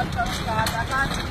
Anfangsfahrt. Da